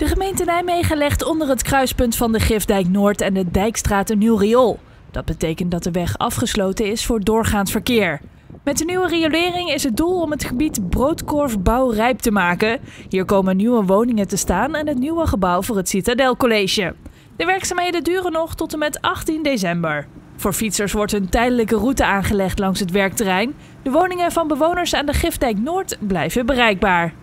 De gemeente Nijmegen legt onder het kruispunt van de Gifdijk Noord en de Dijkstraat een nieuw riool. Dat betekent dat de weg afgesloten is voor doorgaans verkeer. Met de nieuwe riolering is het doel om het gebied Broodkorfbouw rijp te maken. Hier komen nieuwe woningen te staan en het nieuwe gebouw voor het Citadel College. De werkzaamheden duren nog tot en met 18 december. Voor fietsers wordt een tijdelijke route aangelegd langs het werkterrein. De woningen van bewoners aan de Gifdijk Noord blijven bereikbaar.